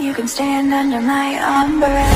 You can stand under my umbrella.